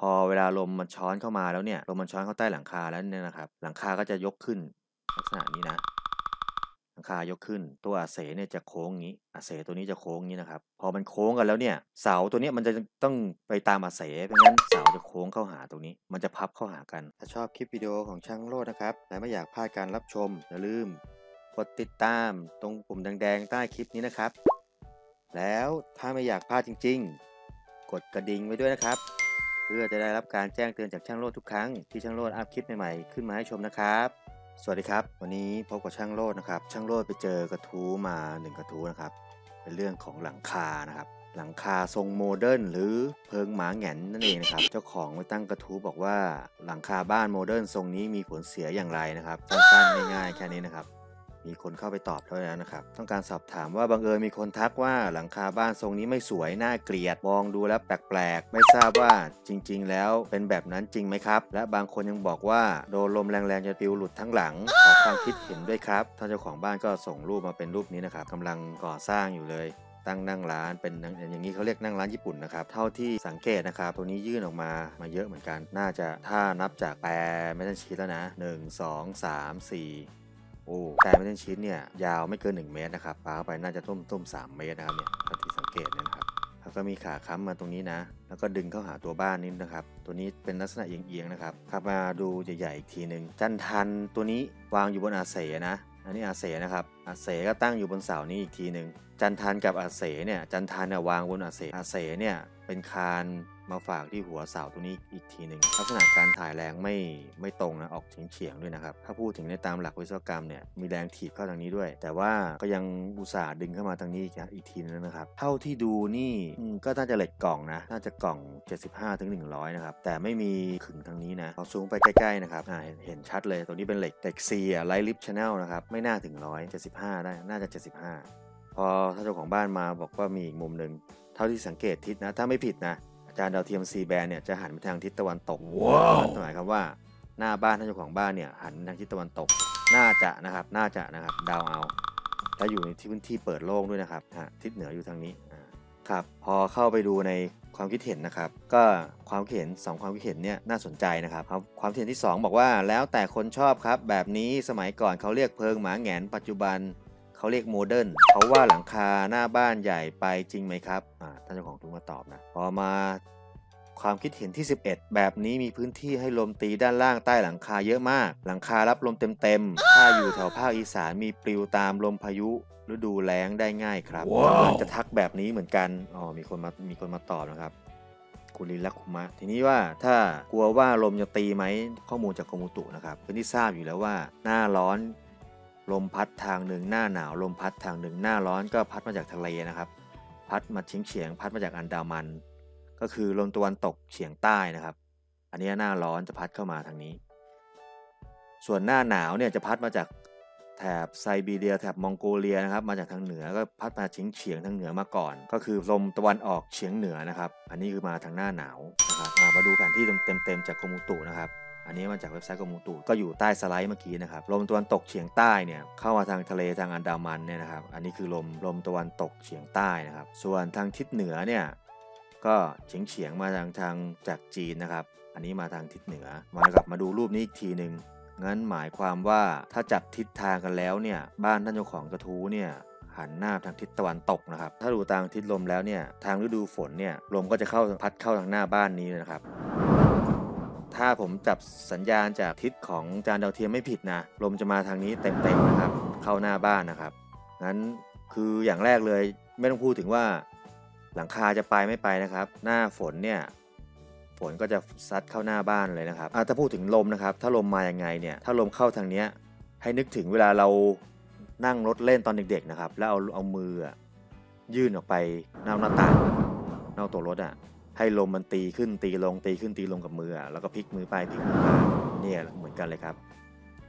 พอเวลาลมมันช้อนเข้ามาแล้วเนี่ยลมมันช้อนเข้าใต้หลังคาแล้วเนี่ยนะครับ หลังคาก็จะยกขึ้น ลักษณะนี้นะ หลังคายกขึ้น ตัวอาเสเนี่ยจะโค้งงี้อาเสตัวนี้จะโค้งงี้นะครับ พอมันโค้งกันแล้วเนี่ย เสาตัวนี้มันจะต้องไปตามอาเสเพราะงั้นเสาจะโค้งเข้าหาตรงนี้ มันจะพับเข้าหากัน ถ้าชอบคลิปวิดีโอของช่างโลดนะครับและไม่อยากพลาดการรับชมอย่าลืมกดติดตามตรงปุ่มแดงๆใต้คลิปนี้นะครับ แล้วถ้าไม่อยากพลาดจริง ๆ กดกระดิ่งไว้ด้วยนะครับ เพื่อจะได้รับการแจ้งเตือนจากช่างโรจน์ทุกครั้งที่ช่างโรจน์ up คลิปใหม่ๆขึ้นมาให้ชมนะครับสวัสดีครับ วันนี้พบกับช่างโรจน์นะครับ ช่างโรจน์ไปเจอกระทู้มาหนึ่งกระทู้นะครับ เป็นเรื่องของหลังคานะครับ หลังคาทรงโมเดิร์นหรือเพิงหมาแหงนนั่นเองนะครับ เจ้าของไปตั้งกระทู้บอกว่าหลังคาบ้านโมเดิร์นทรงนี้มีผลเสียอย่างไรนะครับสั้นๆง่ายๆแค่นี้นะครับ มีคนเข้าไปตอบแล้วนะครับ ต้องการสอบถามว่าบังเอิญมีคนทักว่าหลังคาบ้านทรงนี้ไม่สวยน่าเกลียดมองดูแล้วแปลกๆ ไม่ทราบว่าจริง ๆ แล้วเป็นแบบนั้นจริงไหมครับ และบางคนยังบอกว่าโดนลมแรงๆจะปลิวหลุดทั้งหลังขอความคิดเห็นด้วยครับท่านเจ้าของบ้านก็ส่งรูปมาเป็นรูปนี้นะครับกำลังก่อสร้างอยู่เลยตั้งนั่งร้านเป็นอย่างนี้เขาเรียกนั่งร้านญี่ปุ่นนะครับ เท่าที่สังเกตนะครับ ตัวนี้ยื่นออกมามาเยอะเหมือนกัน น่าจะถ้านับจากแปรไม่ต้องชี้แล้วนะ 1 2 3 4 โอ้แปรไม่ต้องชิ้นเนี่ยยาวไม่เกิน 1 เมตรนะครับปาเข้าไปน่าจะทุ่มทุ่ม3เมตรนะครับเนี่ยเท่าที่สังเกตเนี่ยนะครับแล้วก็มีขาค้ำมาตรงนี้นะ แล้วก็ดึงเข้าหาตัวบ้านนี้นะครับ ตัวนี้เป็นลักษณะเอียงๆนะครับครับมาดูใหญ่ๆอีกทีหนึ่งจันทันตัวนี้วางอยู่บนอาเสนะ อันนี้อาเสนะครับ อาเสก็ตั้งอยู่บนเสานี้อีกทีหนึ่งจันทันกับอาเสเนี่ย จันทันเนี่ยวางบนอาเสอาเสเนี่ยเป็นคาน มาฝากที่หัวเสาตัวนี้อีกทีหนึ่งลักษณะการถ่ายแรงไม่ไม่ตรงนะออกเฉียงๆด้วยนะครับ ถ้าพูดถึงในตามหลักวิศวกรรมเนี่ยมีแรงถีบเข้าทางนี้ด้วย แต่ว่าก็ยังอุตส่าห์ดึงเข้ามาทางนี้อีกอีกทีนึงนะครับเท่าที่ดูนี่ก็น่าจะเหล็กกล่องนะน่าจะกล่อง 75ถึง100นะครับแต่ไม่มีขึงทางนี้นะเอาซูมไปใกล้ๆนะครับเห็นชัดเลยตัวนี้เป็นเหล็กเหล็ก C อะ light lip channel นะครับไม่น่าถึง100 75 ได้น่าจะ 75 พอถ้าเจ้าของบ้านมาบอกว่ามีอีกมุมหนึ่งเท่าที่สังเกตทิศนะ ถ้าไม่ผิดนะ จานดาวเทียม C แบนเนี่ยจะหันไปทางทิศตะวันตกว้าวหมายความว่าหน้าบ้านท่านเจ้าของบ้านเนี่ยหันทางทิศตะวันตก น่าจะนะครับ น่าจะนะครับดาวเอาถ้าอยู่ในที่พื้นที่เปิดโล่งด้วยนะครับทิศเหนืออยู่ทางนี้ครับพอเข้าไปดูในความคิดเห็นนะครับ ก็ความคิดเห็น 2 ความคิดเห็นเนี่ยน่าสนใจนะครับ ความคิดเห็นที่ 2 บอกว่าแล้วแต่คนชอบครับ แบบนี้สมัยก่อนเขาเรียกเพิงหมาแงนปัจจุบัน เขาเรียกโมเดิร์นเขาว่าหลังคาหน้าบ้านใหญ่ไปจริงไหมครับท่านเจ้าของทุกมาตอบนะพอมาความคิดเห็นที่ 11 แบบนี้มีพื้นที่ให้ลมตีด้านล่างใต้หลังคาเยอะมาก หลังคารับลมเต็มๆ ถ้าอยู่แถวภาคอีสานมีปลิวตามลมพายุฤดูแล้งได้ง่ายครับ wow. จะทักแบบนี้เหมือนกัน อ๋อ มีคนมา มีคนมาตอบนะครับ คุณลินลักคุมะ ทีนี้ว่าถ้ากลัวว่าลมจะตีไหม ข้อมูลจากกรมอุตุนะครับเป็นที่ทราบอยู่แล้วว่า หน้าร้อน ลมพัดทางหนึ่งหน้าหนาว ลมพัดทางหนึ่งหน้าร้อนก็พัดมาจากทะเลนะครับ พัดมาเฉียงเฉียงพัดมาจากอันดามัน ก็คือลมตะวันตกเฉียงใต้นะครับ อันนี้หน้าร้อนจะพัดเข้ามาทางนี้ ส่วนหน้าหนาวเนี่ยจะพัดมาจากแถบไซบีเรียแถบมองโกเลียนะครับ มาจากทางเหนือก็พัดมาเฉียงเฉียงทางเหนือมาก่อน ก็คือลมตะวันออกเฉียงเหนือนะครับ อันนี้คือมาทางหน้าหนาวนะครับมาดูแผนที่เต็มๆจากกรมอุตุนะครับ อันนี้มาจากเว็บไซต์กรมอุตุก็อยู่ใต้สไลด์เมื่อกี้นะครับ ลมตะวันตกเฉียงใต้เนี่ยเข้ามาทางทะเลทางอันดามันเนี่ยนะครับ อันนี้คือลมลมตะวันตกเฉียงใต้นะครับ ส่วนทางทิศเหนือเนี่ยก็เฉียงเฉียงมาทางทางจากจีนนะครับ อันนี้มาทางทิศเหนือ มากลับมาดูรูปนี้อีกทีหนึ่งงั้นหมายความว่าถ้าจับทิศทางกันแล้วเนี่ยบ้านท่านเจ้าของกระทู้เนี่ยหันหน้าทางทิศตะวันตกนะครับ ถ้าดูตามทิศลมแล้วเนี่ยทางฤดูฝนเนี่ยลมก็จะเข้าพัดเข้าทางหน้าบ้านนี้นะครับ ถ้าผมจับสัญญาณจากทิศของจานดาวเทียมไม่ผิดนะ ลมจะมาทางนี้เต็มๆนะครับ เข้าหน้าบ้านนะครับ งั้นคืออย่างแรกเลยไม่ต้องพูดถึงว่าหลังคาจะไปไม่ไปนะครับ หน้าฝนเนี่ยฝนก็จะซัดเข้าหน้าบ้านเลยนะครับถ้าพูดถึงลมนะครับ ถ้าลมมาอย่างไงเนี่ย ถ้าลมเข้าทางเนี้ยให้นึกถึงเวลาเรานั่งรถเล่นตอนเด็กๆนะครับ แล้วเอาเอามือยื่นออกไปนอกหน้าต่างนอกตัวรถอะ ให้ลมมันตีขึ้นตีลงตีขึ้นตีลงกับมือแล้วก็พลิกมือไปพลิกมือมาเนี่ยเหมือนกันเลยครับ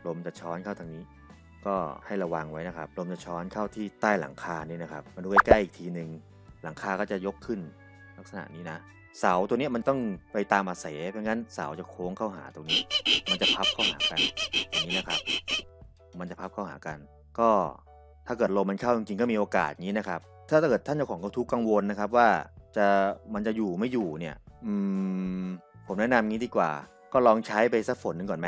ลมจะช้อนเข้าทางนี้ ก็ให้ระวังไว้นะครับ ลมจะช้อนเข้าที่ใต้หลังคานี่นะครับมาดูใกล้ๆอีกทีหนึ่งหลังคาก็จะยกขึ้นลักษณะนี้นะ เสาตัวนี้มันต้องไปตามอาศัยเพราะงั้นเสาจะโค้งเข้าหาตรงนี้ มันจะพับเข้าหากันอย่างนี้นะครับ มันจะพับเข้าหากัน ก็ถ้าเกิดลมมันเข้าจริงๆก็มีโอกาสนี้นะครับ ถ้าเกิดท่านเจ้าของกระทุกกังวลนะครับว่า จะมันจะอยู่ไม่อยู่เนี่ย อืม ผมแนะนำงี้ดีกว่า ก็ลองใช้ไปสักฝนหนึ่งก่อนไหม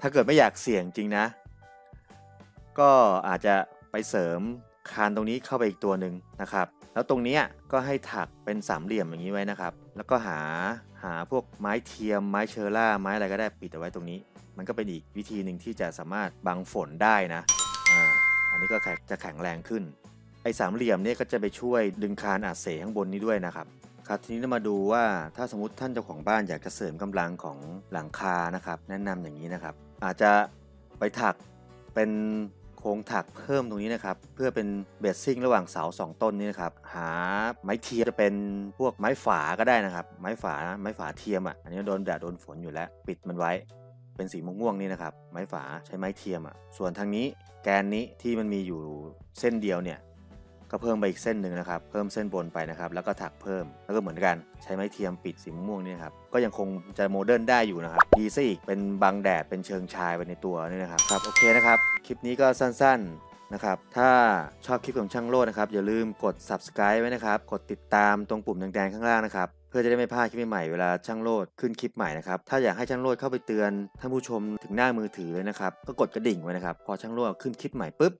ถ้าเกิดไม่อยากเสี่ยงจริงนะ ก็อาจจะไปเสริมคานตรงนี้เข้าไปอีกตัวหนึ่งนะครับ แล้วตรงนี้ก็ให้ถักเป็นสามเหลี่ยมอย่างนี้ไว้นะครับ แล้วก็หาหาพวกไม้เทียม ไม้เชอร่า ไม้อะไรก็ได้ปิดเอาไว้ตรงนี้ มันก็เป็นอีกวิธีหนึ่งที่จะสามารถบังฝนได้นะ อ่า อันนี้ก็จะแข็งแรงขึ้น ไอ้สามเหลี่ยมเนี่ยก็จะไปช่วยดึงคานอาเสข้างบนนี้ด้วยนะครับครับทีนี้เรามาดูว่าถ้าสมมติท่านเจ้าของบ้านอยากจะเสริมกำลังของหลังคานะครับ แนะนำอย่างนี้นะครับ อาจจะไปถักเป็นโครงถักเพิ่มตรงนี้นะครับ เพื่อเป็นเบสซิ่งระหว่างเสาสองต้นนี้นะครับ หาไม้เทียมจะเป็นพวกไม้ฝาก็ได้นะครับ ไม้ฝาไม้ฝาเทียมอะอันนี้โดนแดดโดนฝนอยู่แล้ว ปิดมันไว้ เป็นสีม่วงๆนี่นะครับ ไม้ฝาใช้ไม้เทียมอะส่วนทางนี้แกนนี้ที่มันมีอยู่เส้นเดียวเนี่ย ก็เพิ่มไปอีกเส้นหนึ่งนะครับ เพิ่มเส้นบนไปนะครับ แล้วก็ถักเพิ่ม แล้วก็เหมือนกัน ใช้ไม้เทียมปิดสีม่วงนี่นะครับ ก็ยังคงจะโมเดิร์นได้อยู่นะครับดีซะอีกเป็นบังแดด เป็นเชิงชายไปในตัวนี่นะครับ ครับ โอเคนะครับ คลิปนี้ก็สั้นๆนะครับ ถ้าชอบคลิปของช่างโรจน์นะครับ อย่าลืมกด subscribe ไว้นะครับ กดติดตามตรงปุ่มแดงๆข้างล่างนะครับเพื่อจะได้ไม่พลาดคลิปใหม่เวลาช่างโรจน์ขึ้นคลิปใหม่นะครับ ถ้าอยากให้ช่างโรจน์เข้าไปเตือนท่านผู้ชมถึงหน้ามือถือเลยนะครับ ก็กดกระดิ่งไว้นะครับ พอช่างโลดขึ้นคลิปใหม่ปุ๊บ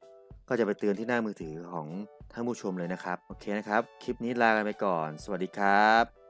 ก็จะไปเตือนที่หน้ามือถือของ ท่านผู้ชมเลยนะครับ โอเคนะครับ คลิปนี้ลากันไปก่อน สวัสดีครับ